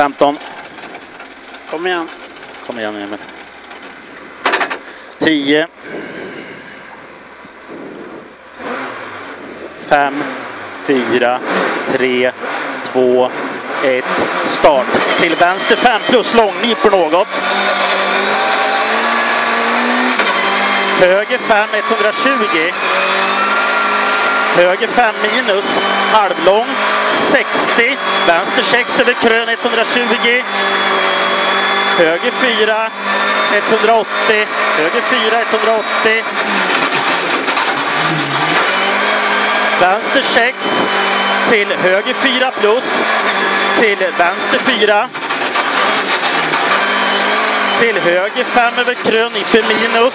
15. Kom igen. Kom igen Emil. 10. 5, 4, 3, 2, 1. Start. Till vänster 5 plus lång, nyper något. Höger 5, 120. Höger 5 minus, halvlång, 60. Vänster 6 över krön, 120. Höger 4, 180. Höger 4, 180. Vänster 6 till höger 4 plus. Till vänster 4. Till höger 5 över krön, Ippe minus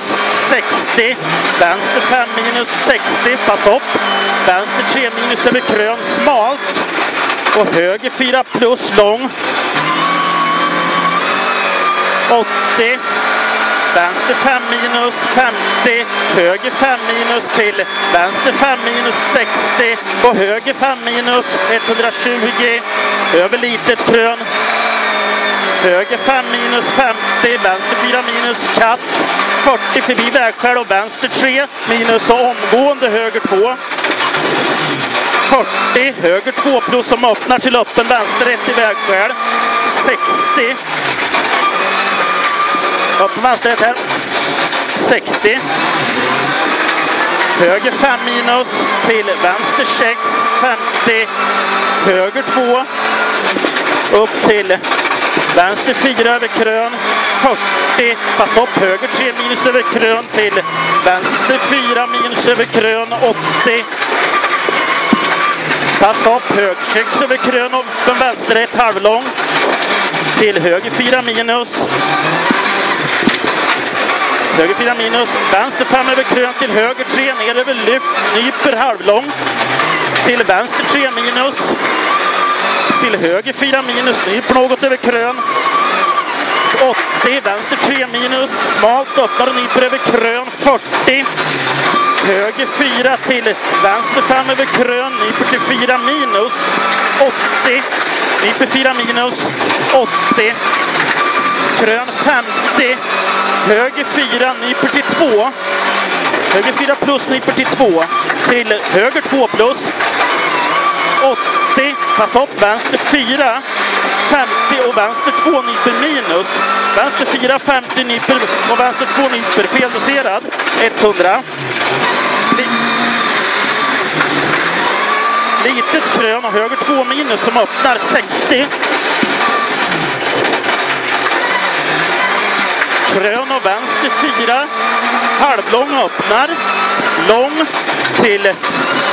60. Vänster 5 minus 60, pass upp. Vänster 3 minus över krön, smalt. Och höger 4 plus lång. 80. Vänster 5 minus 50. Höger 5 minus till vänster 5 minus 60. Och höger 5 minus 120. Över litet krön. Höger 5 minus 50. Vänster 4 minus katt. 40 förbi vägskäl och vänster 3 minus och omgående höger 2. 40, höger 2 plus som öppnar till öppen vänster 1 i vägskäl. 60. Öppen vänster 1 här. 60. Höger 5 minus till vänster 6. 50. Höger 2. Upp till vänster 4 över krön. 40. Pass upp höger 3 minus över krön till vänster 4 minus över krön. 80. Pass upp högtryck över krön och den vänstra ett halvlång. Till höger 4 minus. Höger 4 minus, vänster 5 över krön till höger 3, ner över lyft, nyper halvlång. Till vänster 3 minus. Till höger 4 minus, nyper något över krön. 80, vänster 3 minus, smalt öppnar och nyper över krön. 40. Höger 4 till vänster 5 över krön, nyper till 4 minus. 80. Nyper 4 minus. 80. Krön 50. Höger 4, nyper till 2. Höger 4 plus, nyper till 2. Till höger 2 plus. 80, pass upp, vänster 4. 50 och vänster 2 nyper minus. Vänster 4, 50 nyper och vänster 2 nyper. Feldoserad. 100. Li Litet krön och höger 2 minus som öppnar 60. Krön och vänster 4. Halvlång öppnar. Lång till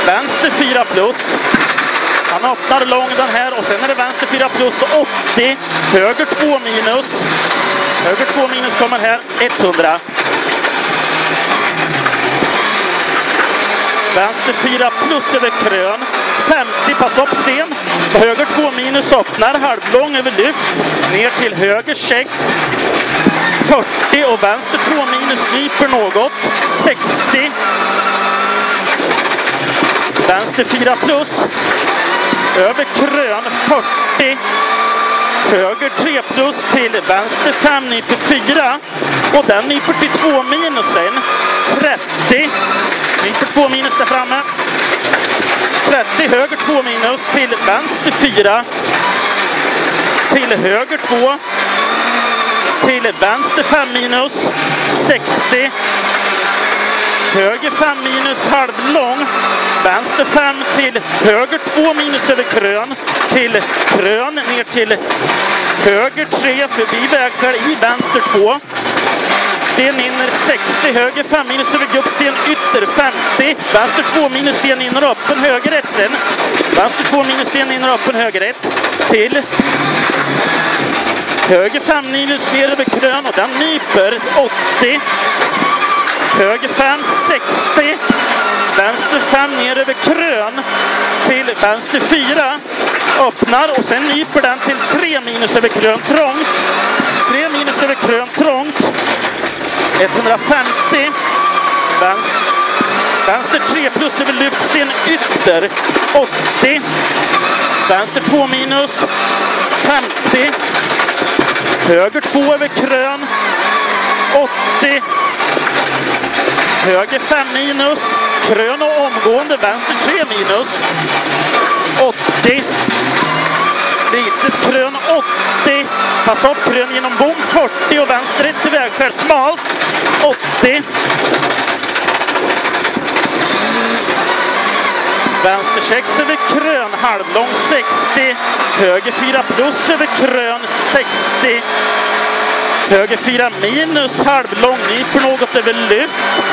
vänster 4 plus. Han öppnar lång den här och sen är det vänster 4 plus 80. Höger 2 minus. Höger 2 minus kommer här 100. Vänster 4 plus över krön. 50, pass upp sen. Höger 2 minus öppnar, halvlång över lyft. Ner till höger 6. 40 och vänster 2 minus nyper något. 60. Vänster 4 plus. Över krön 40. Höger 3 plus till vänster 5 nyper 4. Och den nyper till 2 minus sen. 30. Vinter 2 minus där framme. 30 höger 2 minus till vänster 4. Till höger 2 till vänster 5 minus, 60. Höger 5 minus halvlång. Vänster 5 till höger 2 minus över krön. Till krön ner till höger 3 förbi vägskäl i vänster 2. Sten inner 60, höger 5 minus över gubbsten ytter 50. Vänster 2 minus sten inner öppen höger 1 sen. Vänster 2 minus sten inner öppen höger 1. Till Höger 5 minus ner över krön och den nyper 80. Höger 5 60. Vänster 5 ner över krön till vänster 4. Öppnar och sen nyper den till 3 minus över krön trångt. 3 minus över krön trångt. 150. Vänster, vänster 3 plus över lyftsten ytter 80. Vänster 2 minus 50. Höger 2 över krön. 80. Höger 5 minus. Krön och omgående. Vänster 3 minus. 80. Litet krön 80. Passa upp krön genom bom 40 och vänster ett till vägskäl smalt. 80. Vänster 6 över krön, halvlång 60. Höger 4 plus över krön 60. Höger 4 minus, halvlång, nyper något över lyft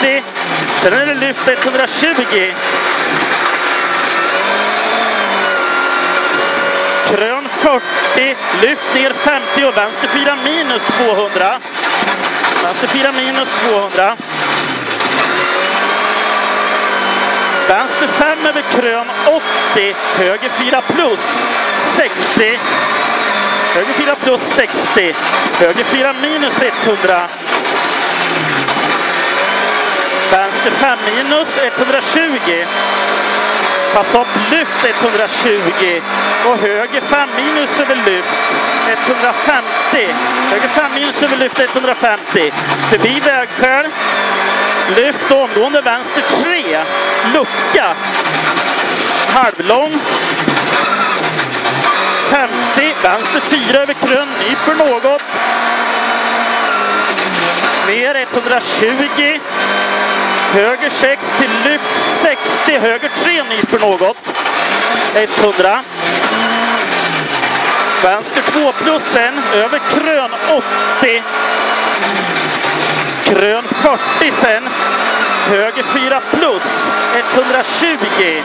80. Sen är det lyft 120. Krön 40, lyft ner 50 och vänster 4 minus 200. Vänster 4 minus 200. Vänster 5 över krön 80, höger 4 plus 60. Höger 4 plus 60, höger 4 minus 100. Vänster 5 minus 120. Passat upp lyft 120 och höger 5 minus över lyft 150. Höger 5 minus över lyft 150. Förbi vägskäl. Lyft omgående vänster 3. Lucka. Halvlång. 50. Vänster 4 över krön. Nyper något. Ner 120. Höger 6 till lyft 60. Höger 3 nyper något. 100. Vänster 2 plussen. Över krön 80. Krön 40 sen. Höger 4 plus 120.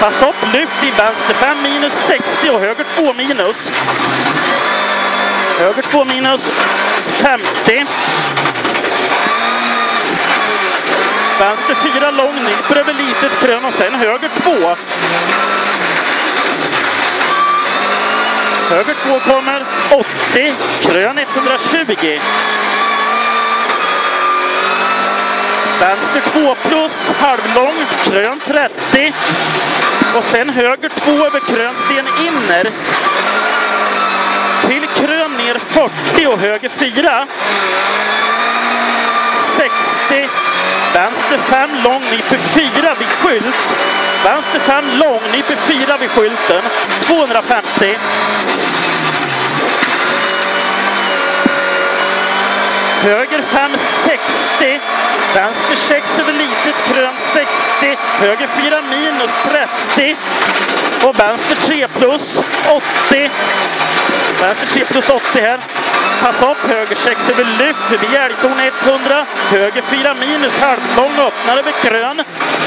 Pass upp, lyft i vänster 5 minus 60 och höger 2 minus. Höger 2 minus 50. Vänster 4 lång, nyper över litet krön och sen höger 2. Höger 2 kommer 80, krön 120. Vänster 2 plus, halvlång, krön 30. Och sen höger 2 över krönsten inner. Till krön ner 40 och höger 4. 60. Vänster 5 lång, nyper 4 vid skylt. Vänster 5 lång, nyper 4 vid skylten. 250. Höger 5 60. Vänster 6 över litet krön 60. Höger 4 minus 30. Och vänster 3 plus 80. Vänster 3 plus 80 här. Passa upp höger 6 över lyft förbi älgtorn 100. Höger 4 minus halvlång öppnar över krön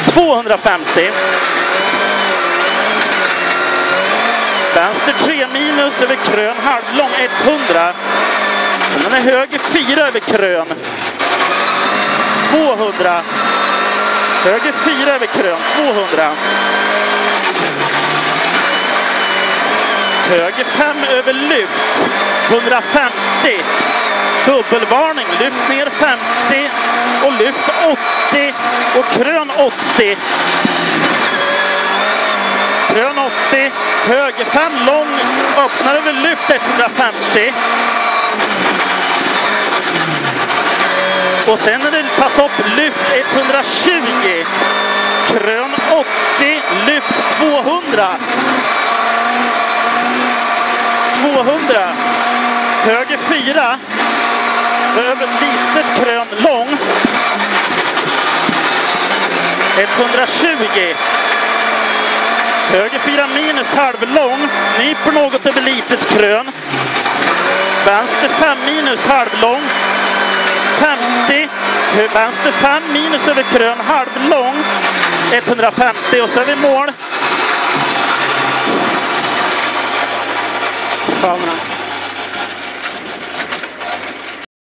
250. Vänster 3 minus över krön halvlång 100. Sen är höger 4 över krön 200. Höger 4 över krön 200. Höger 5 över lyft 150. Dubbelvarning, lyft ner 50 och lyft 80 och krön 80. Krön 80, höger 5 lång, öppnar över lyft 150. Och sen är det pass upp, lyft 120. Krön 80, lyft 200. 200. Höger 4. Över litet krön lång. 120. Höger 4 minus halvlång. Nyper något över litet krön. Vänster 5 minus halvlång. 50. Vänster 5 minus över krön halvlång. 150 och så är vi i mål. Kameran.